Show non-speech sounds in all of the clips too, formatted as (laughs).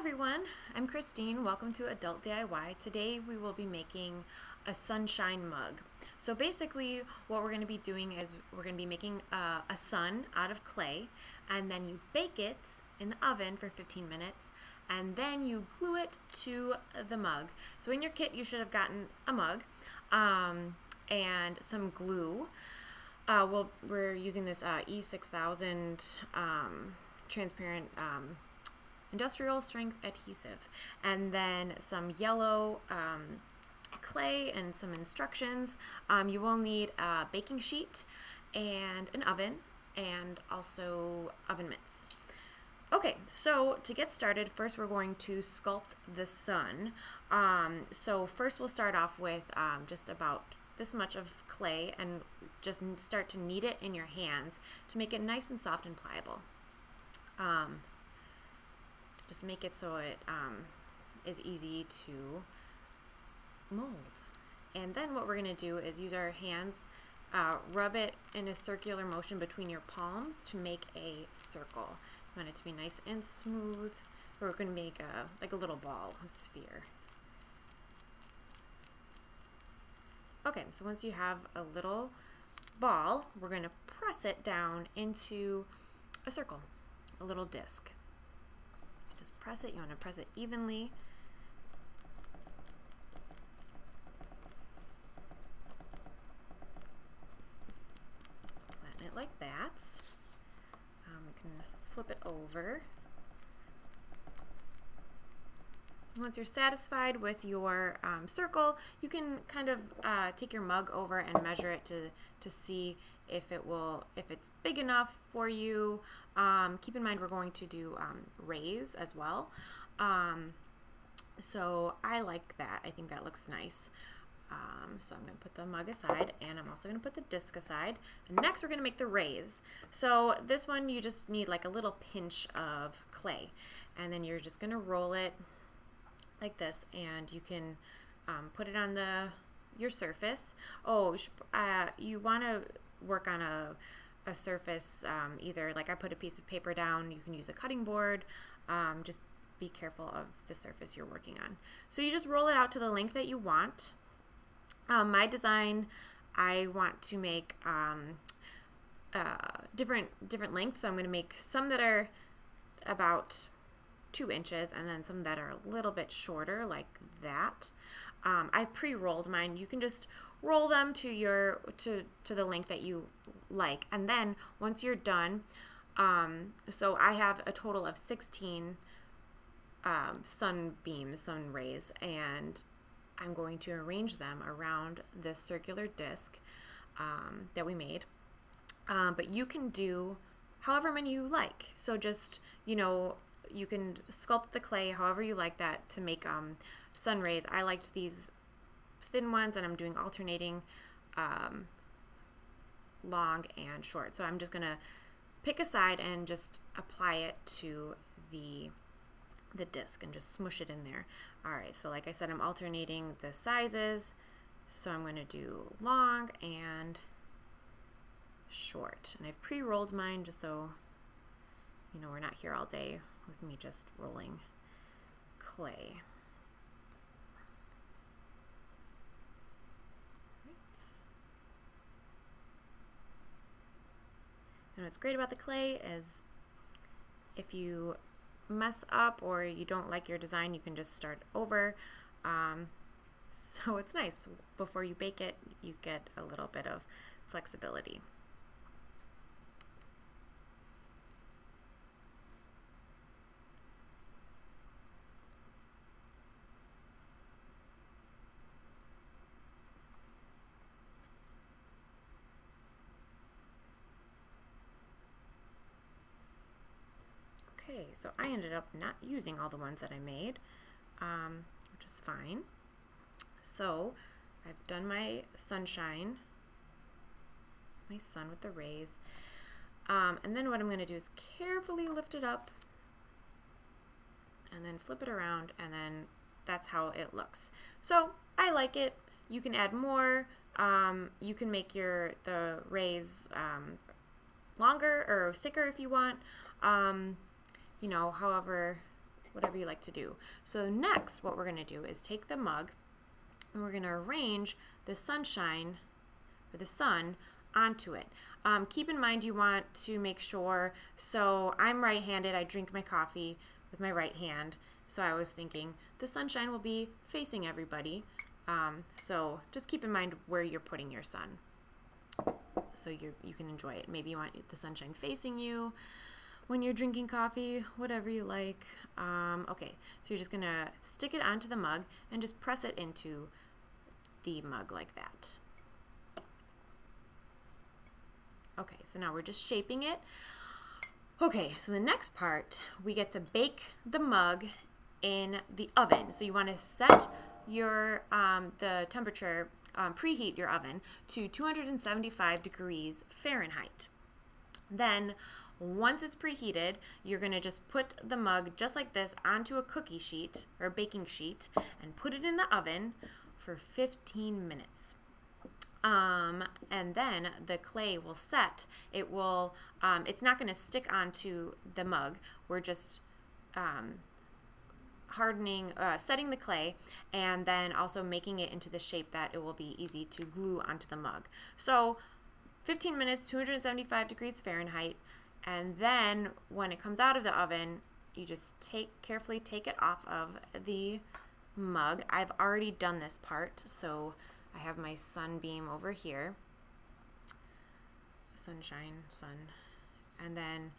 everyone, I'm Christine. Welcome to Adult DIY. Today we will be making a sunshine mug. So basically what we're going to be doing is we're going to be making uh, a sun out of clay and then you bake it in the oven for 15 minutes and then you glue it to the mug. So in your kit you should have gotten a mug um, and some glue. Uh, well, we're using this uh, E6000 um, transparent um, industrial strength adhesive and then some yellow um, clay and some instructions. Um, you will need a baking sheet and an oven and also oven mitts. Okay, so to get started, first we're going to sculpt the sun. Um, so first we'll start off with um, just about this much of clay and just start to knead it in your hands to make it nice and soft and pliable. Um, just make it so it um, is easy to mold. And then what we're going to do is use our hands, uh, rub it in a circular motion between your palms to make a circle. You want it to be nice and smooth. We're going to make a, like a little ball, a sphere. Okay, so once you have a little ball, we're going to press it down into a circle, a little disc. Just press it. You want to press it evenly. Flatten it like that. Um, we can flip it over. Once you're satisfied with your um, circle, you can kind of uh, take your mug over and measure it to, to see if it will, if it's big enough for you. Um, keep in mind we're going to do um, rays as well. Um, so I like that. I think that looks nice. Um, so I'm going to put the mug aside and I'm also going to put the disc aside. And next we're going to make the rays. So this one you just need like a little pinch of clay and then you're just going to roll it like this and you can um, put it on the your surface. Oh, uh, you want to work on a, a surface, um, either like I put a piece of paper down, you can use a cutting board, um, just be careful of the surface you're working on. So you just roll it out to the length that you want. Um, my design, I want to make um, uh, different different lengths, so I'm going to make some that are about two inches and then some that are a little bit shorter like that. Um, I pre-rolled mine. You can just roll them to your to to the length that you like and then once you're done um, so I have a total of 16 um, sunbeams sun rays and I'm going to arrange them around this circular disc um, that we made um, but you can do however many you like so just you know you can sculpt the clay however you like that to make um, sun rays I liked these thin ones and I'm doing alternating um, long and short. So I'm just going to pick a side and just apply it to the the disc and just smush it in there. All right, so like I said, I'm alternating the sizes. So I'm going to do long and short. And I've pre-rolled mine just so, you know, we're not here all day with me just rolling clay. And what's great about the clay is if you mess up or you don't like your design, you can just start over. Um, (laughs) so it's nice. Before you bake it, you get a little bit of flexibility. Okay, so I ended up not using all the ones that I made, um, which is fine. So I've done my sunshine, my sun with the rays. Um, and then what I'm going to do is carefully lift it up and then flip it around and then that's how it looks. So I like it. You can add more. Um, you can make your the rays um, longer or thicker if you want. Um, you know, however whatever you like to do. So next, what we're going to do is take the mug and we're going to arrange the sunshine or the sun onto it. Um, keep in mind you want to make sure, so I'm right-handed, I drink my coffee with my right hand, so I was thinking the sunshine will be facing everybody. Um, so just keep in mind where you're putting your sun so you you can enjoy it. Maybe you want the sunshine facing you when you're drinking coffee, whatever you like. Um, okay, so you're just gonna stick it onto the mug and just press it into the mug like that. Okay, so now we're just shaping it. Okay, so the next part, we get to bake the mug in the oven. So you want to set your um, the temperature, um, preheat your oven to 275 degrees Fahrenheit. Then once it's preheated, you're going to just put the mug just like this onto a cookie sheet or baking sheet and put it in the oven for 15 minutes. Um, and then the clay will set. It will, um, it's not going to stick onto the mug. We're just um, hardening, uh, setting the clay, and then also making it into the shape that it will be easy to glue onto the mug. So 15 minutes, 275 degrees Fahrenheit, and then when it comes out of the oven, you just take carefully take it off of the mug. I've already done this part, so I have my sunbeam over here. Sunshine, sun. And then,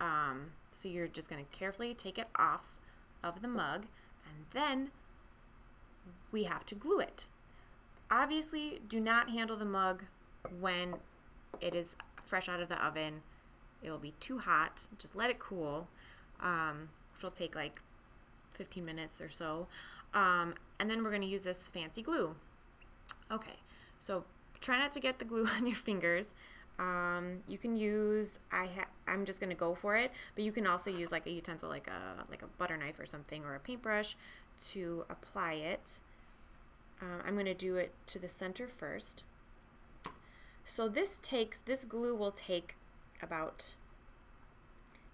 um, so you're just going to carefully take it off of the mug, and then we have to glue it. Obviously, do not handle the mug when it is fresh out of the oven. It will be too hot. Just let it cool, um, which will take like 15 minutes or so. Um, and then we're going to use this fancy glue. Okay, so try not to get the glue (laughs) on your fingers. Um, you can use I I'm just gonna go for it, but you can also use like a utensil, like a like a butter knife or something, or a paintbrush to apply it. Um, I'm gonna do it to the center first. So this takes this glue will take about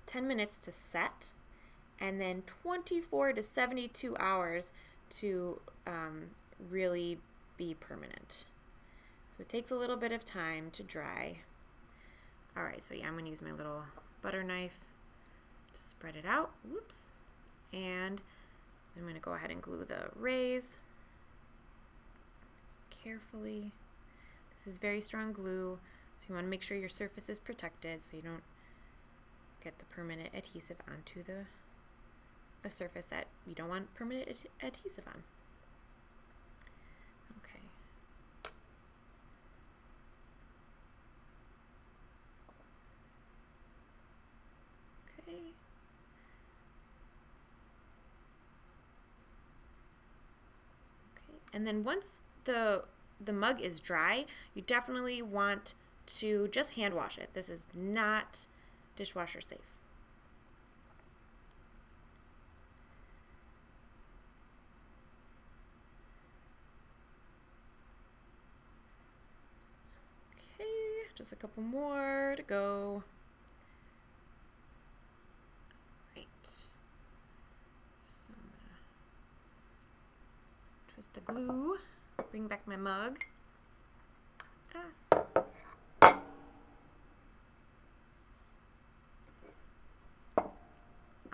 10 minutes to set, and then 24 to 72 hours to um, really be permanent. So it takes a little bit of time to dry. All right, so yeah, I'm gonna use my little butter knife to spread it out. Whoops. And I'm gonna go ahead and glue the rays carefully. This is very strong glue, so you wanna make sure your surface is protected so you don't get the permanent adhesive onto the a surface that you don't want permanent ad adhesive on. Okay. Okay. Okay. And then once the the mug is dry, you definitely want to just hand wash it. This is not dishwasher safe. Okay, just a couple more to go. Right. So twist the glue. Bring back my mug. Ah.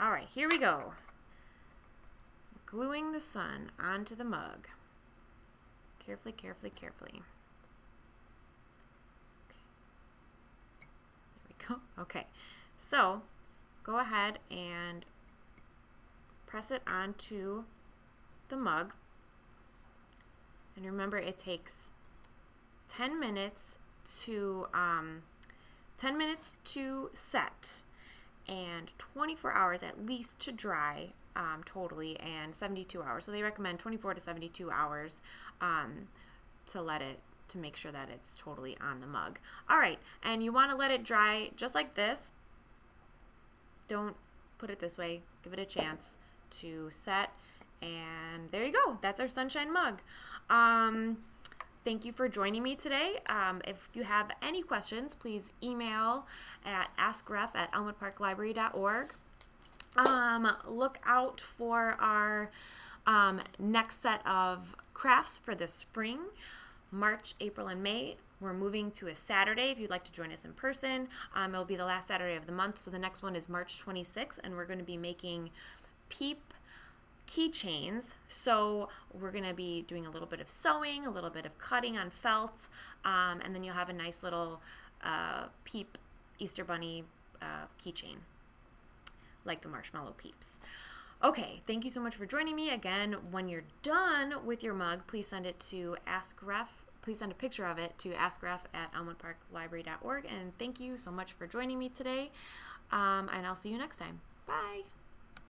All right, here we go. Gluing the sun onto the mug. Carefully, carefully, carefully. Okay. There we go. Okay, so go ahead and press it onto the mug. And remember, it takes 10 minutes to um, 10 minutes to set and 24 hours at least to dry um, totally and 72 hours. So they recommend 24 to 72 hours um, to let it to make sure that it's totally on the mug. All right, and you want to let it dry just like this. Don't put it this way. Give it a chance to set. And there you go. That's our sunshine mug. Um, thank you for joining me today. Um, if you have any questions, please email at askref at elmwoodparklibrary.org Um, look out for our um, next set of crafts for the spring, March, April, and May. We're moving to a Saturday if you'd like to join us in person. Um, it'll be the last Saturday of the month, so the next one is March 26th, and we're going to be making peep keychains. So we're going to be doing a little bit of sewing, a little bit of cutting on felt, um, and then you'll have a nice little uh, peep Easter Bunny uh, keychain, like the marshmallow peeps. Okay, thank you so much for joining me. Again, when you're done with your mug, please send it to AskRef. Please send a picture of it to askref at elmwoodparklibrary.org. And thank you so much for joining me today. Um, and I'll see you next time. Bye.